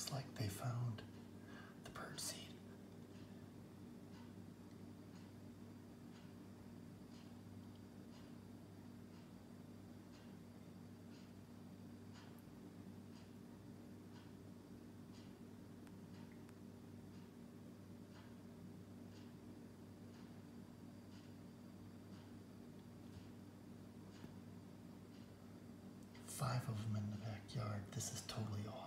looks like they found the bird seed. Five of them in the backyard. This is totally awful.